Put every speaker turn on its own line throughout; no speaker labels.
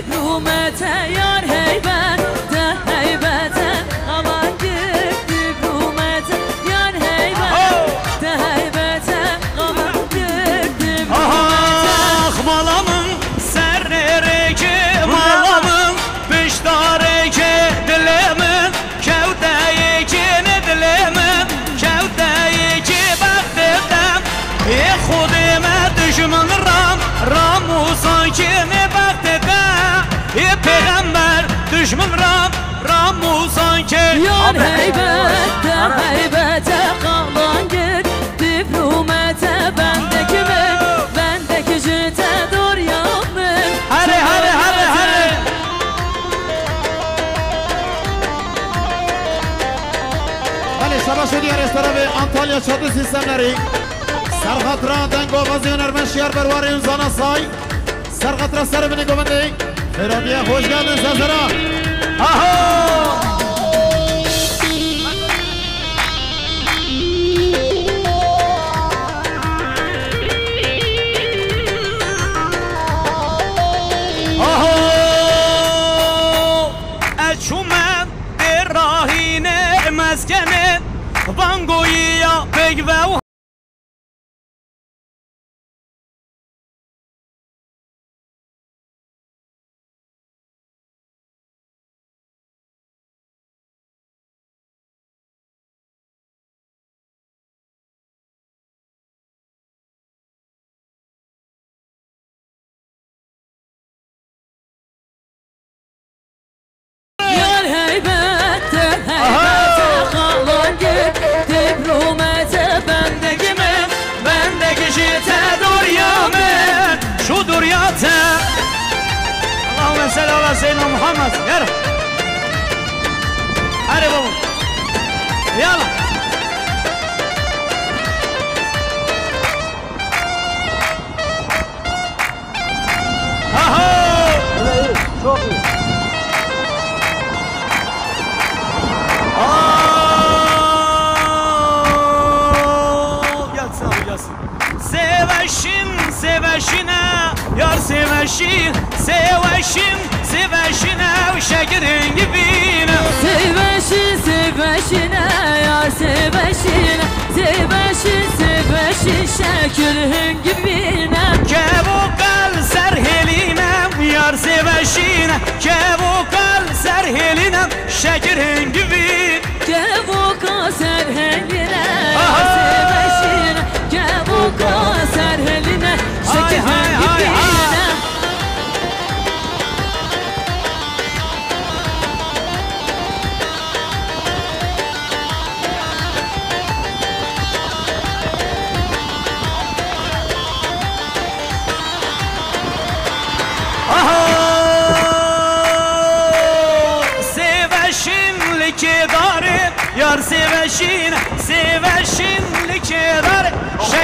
تقوم تيار هيبة. düşmən rəm, rəm Musan ki Yar heybətdə,
heybətə
qalan gir Diplomətə bəndə kimi, bəndə ki kücüdə dur yanım
Həri, həri, həri,
həri Bəli, sabah şədiyə restoranı Antalya çadır sistemləri سرخط را دنگ و وزی هنرمند شیار say امزانا sərəbini qovəndəyik Rabia hoş geldin
Sazara. palmas, galera! Şekilin gibine
Kevokal serheline Yar seveşine. Kevokal serheline Şekerin gibi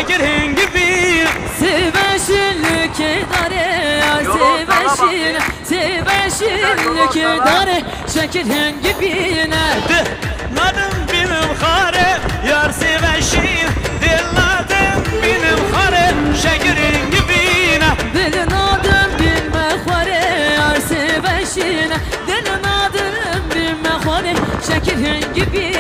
Şekerin gibi
Seveşinlik idare yar seveşin Seveşinlik idare şekilin gibine.
Dilladım benim hare. Yar seveşin Dilladım benim hare. Şekerin gibine.
Dilin adım bilme khare yar seveşine Dilin adım bilme khare şekilin gibine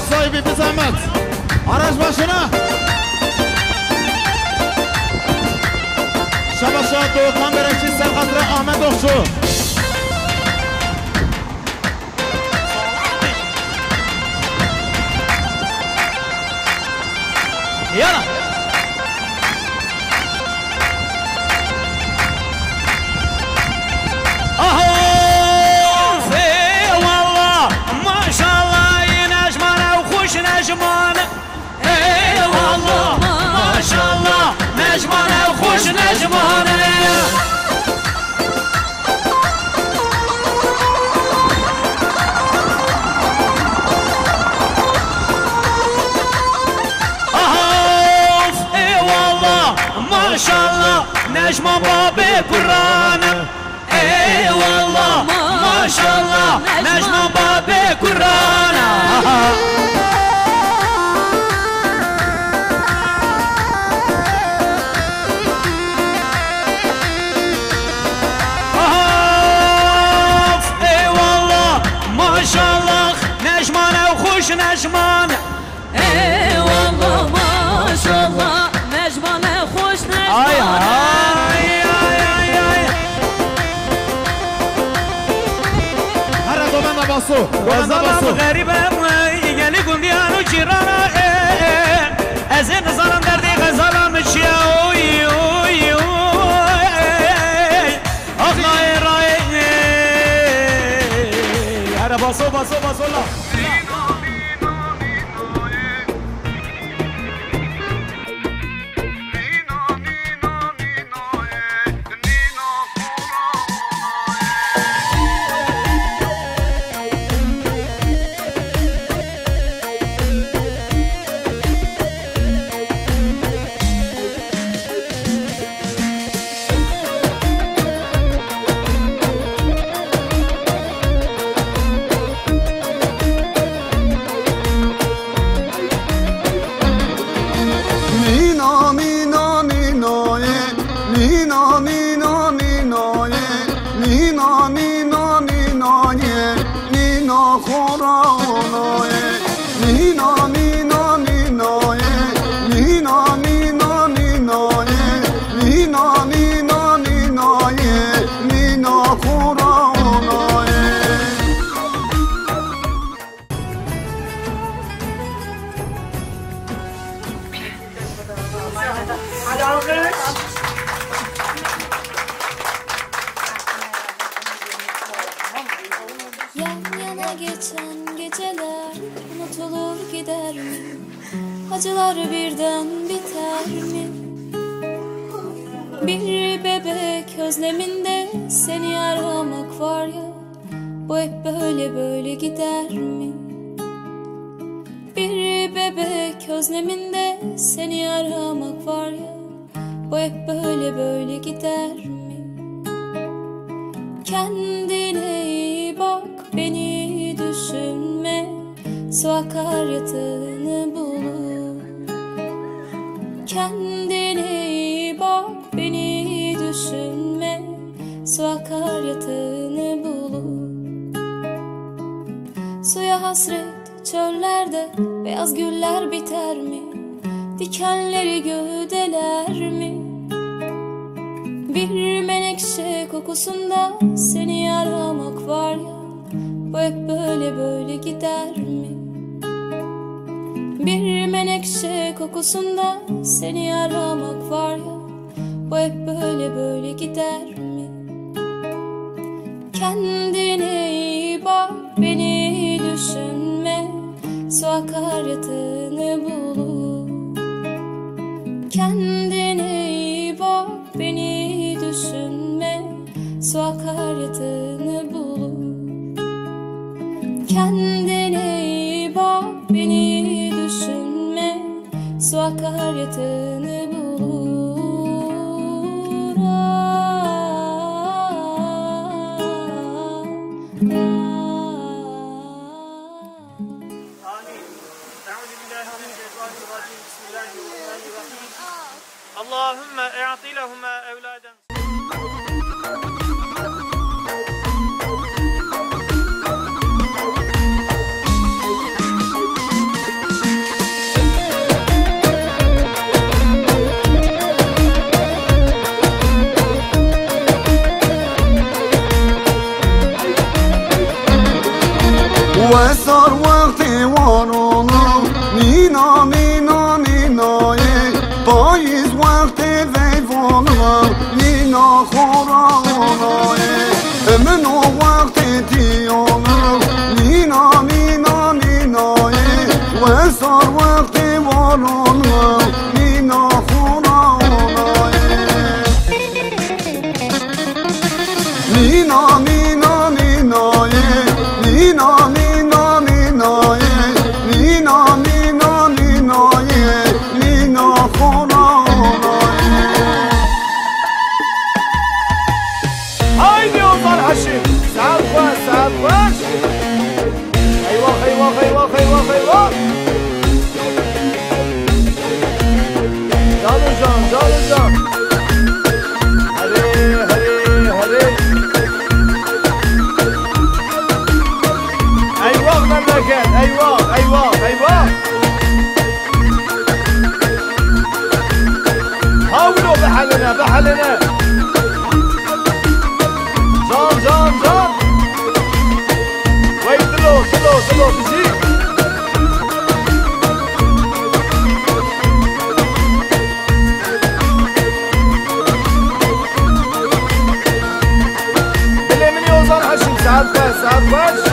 araç sahibi bir zahmet. Araç başına. Şabaşa Doğukan Berekçi Serhatlı Ahmet Okçu.
Yala.
Nasze, nasze, nasze, گلم باسو گلم باسو غریبم یعنی گندیان و چیرانا از این نزانم دردی غزالم چیا اوی اوی اوی آخ لای رای هر باسو باسو باسو
corona. Me no me. Unutulur gider mi? Acılar birden biter mi? Bir bebek özleminde seni aramak var ya Bu hep böyle böyle gider mi? Bir bebek özleminde seni aramak var ya Bu hep böyle böyle gider mi? Kendine Su akaryatını bulur Kendine iyi bak beni düşünme Su akaryatını bulur Suya hasret çöllerde Beyaz güller biter mi? Dikenleri gövdeler mi? Bir menekşe kokusunda seni aramak var ya Bu hep böyle böyle gider mi? Bir menekşe kokusunda seni aramak var ya Bu hep böyle böyle gider mi? Kendine iyi bak beni düşünme Su akaryatını bulur Kendine iyi bak beni düşünme Su akaryatını bulur Kendine su
akar yatağını bulur
Allahümme e'ati evladen. اینا خورانه منو وقتی تیانم نینا نینا نینای و سر وقتی والانم نینا خورانه نینا
Rapaz!